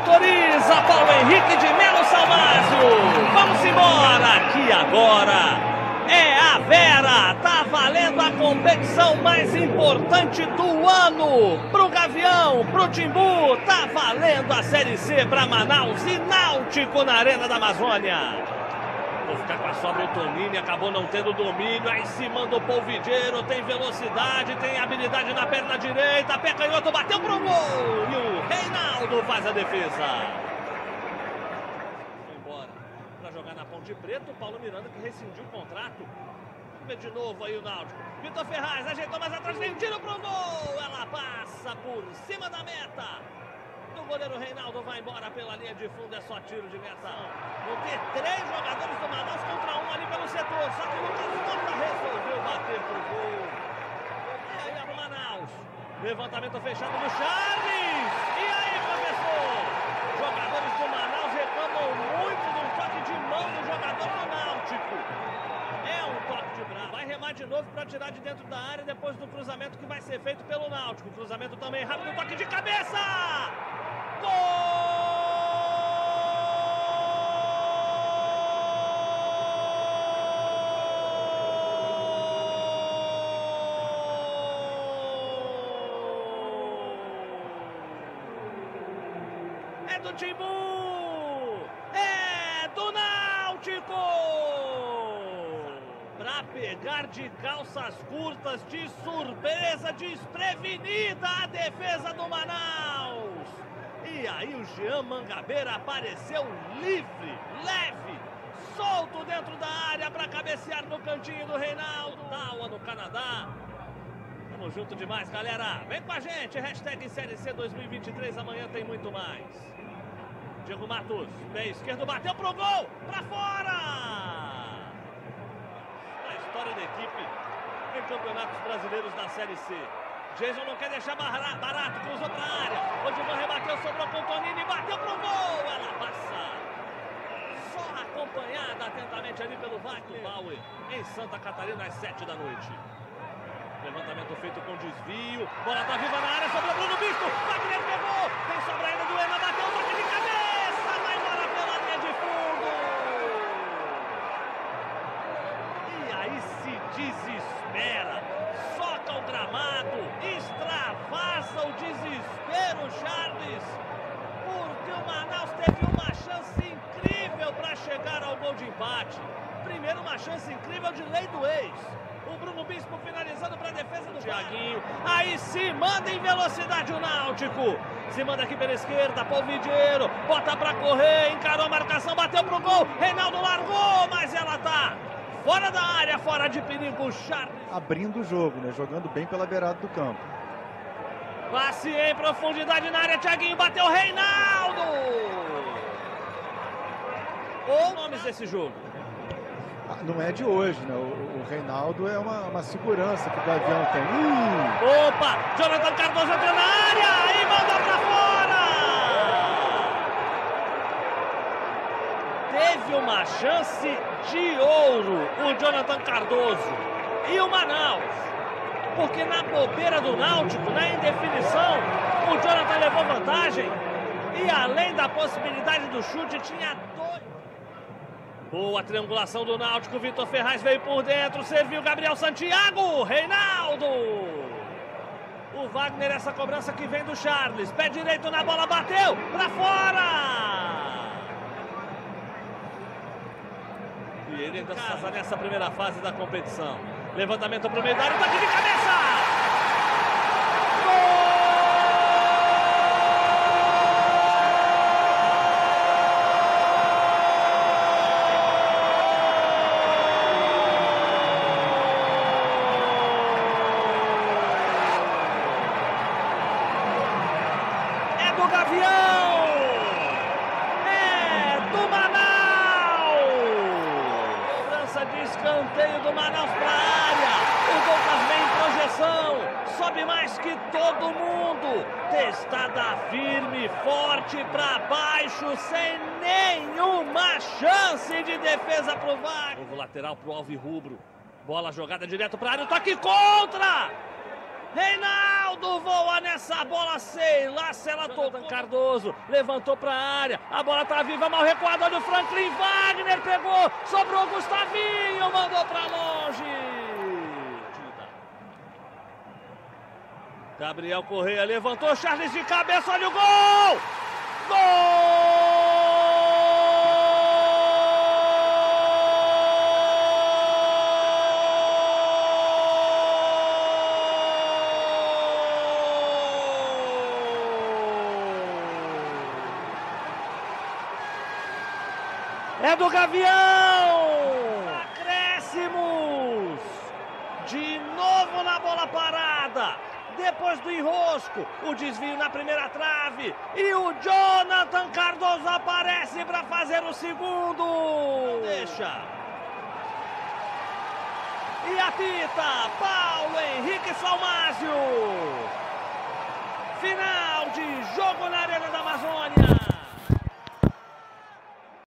autoriza Paulo Henrique de Melo Salmásio. Vamos embora aqui agora. É a Vera, tá valendo a competição mais importante do ano. Pro Gavião, pro Timbu, tá valendo a Série C pra Manaus e Náutico na Arena da Amazônia. Vou ficar com a sobra o Tonini, acabou não tendo domínio. Aí se manda o Polvideiro, tem velocidade, tem habilidade na perna direita. Pé canhoto, bateu pro gol. E o Reinaldo faz a defesa. Foi embora para jogar na Ponte Preta. O Paulo Miranda que rescindiu o contrato. Ver de novo aí o Náutico. Vitor Ferraz ajeitou mais atrás, vem tiro pro gol. Ela passa por cima da meta. O goleiro Reinaldo vai embora pela linha de fundo, é só tiro de meta. Vão ter três jogadores do Manaus contra um ali pelo setor. Só que o Lucas Mota resolveu bater pro gol. E aí é o Manaus. Levantamento fechado do Charles. E aí, do Manaus reclamam muito do toque de mão do jogador do Náutico. É um toque de braço. Vai remar de novo para tirar de dentro da área depois do cruzamento que vai ser feito pelo Náutico. Cruzamento também rápido, toque de cabeça! É do Timbu! É do Náutico! Pra pegar de calças curtas, de surpresa, desprevenida a defesa do Manaus! E aí o Jean Mangabeira apareceu livre, leve, solto dentro da área para cabecear no cantinho do Reinaldo. Taua no Canadá. Tamo junto demais, galera. Vem com a gente. Hashtag Série C 2023. Amanhã tem muito mais. Diego Matos, pé esquerdo, bateu pro gol. Pra fora! A história da equipe em campeonatos brasileiros da Série C. Jason não quer deixar barato, cruzou pra área. Odilon rebateu, sobrou com Tonini, bateu pro gol. Ela passa. Acompanhada atentamente ali pelo Wagner Bauer, em Santa Catarina, às sete da noite. Levantamento feito com desvio. Bola tá viva na área, sobrou Bruno Bispo. Wagner pegou. Tem sobra ainda do Ena, bateu, toque de cabeça. Vai embora pela linha de fundo. E aí se desespera soca o gramado, extravasa o desespero, Charles, porque o Manaus teve uma chance incrível para chegar ao gol de empate. Primeiro, uma chance incrível de lei do ex. O Bruno Bispo finalizando para a defesa do Thiaguinho. Aí se manda em velocidade o Náutico. Se manda aqui pela esquerda, Polvideiro. Bota para correr, encarou a marcação, bateu pro gol. Reinaldo largou, mas ela tá Fora da área, fora de perigo, Charles. Abrindo o jogo, né? Jogando bem pela beirada do campo. Passe em profundidade na área, Thiaguinho bateu Reinaldo. Ou nomes desse jogo? Não é de hoje, né? O, o Reinaldo é uma, uma, segurança que o Gavião tem. Opa! Jonathan Cardoso entrou na área e mandou pra fora! Teve uma chance de ouro o Jonathan Cardoso e o Manaus. Porque na bobeira do Náutico, na indefinição, o Jonathan levou vantagem. E além da possibilidade do chute, tinha dois. Boa triangulação do Náutico. Vitor Ferraz veio por dentro. Serviu Gabriel Santiago. Reinaldo. O Wagner, essa cobrança que vem do Charles. Pé direito na bola, bateu. Pra fora. E ele ainda casa nessa primeira fase da competição. Levantamento para o meio da área, toque de cabeça! É do Gavião! É do Manaus! Cobrança de escanteio do Manaus para a área. O Lucas vem em projeção. Sobe mais que todo mundo. Testada firme, forte para baixo, sem nenhuma chance de defesa pro Wagner. Novo lateral pro Alvi Rubro. Bola jogada direto para área. Toque contra! Reinaldo voa nessa bola, sei lá se ela tocou. Cardoso levantou para a área, a bola tá viva, mal recuado, olha o Franklin Wagner pegou, sobrou Gustavinho, mandou para longe. Gabriel Correia levantou, Charles de cabeça, olha o gol! Gol! É do Gavião! Acréscimos! De novo na bola parada. Depois do enrosco, o desvio na primeira trave. E o Jonathan Cardoso aparece para fazer o segundo. Deixa. E apita Paulo Henrique Salmásio. Final de jogo.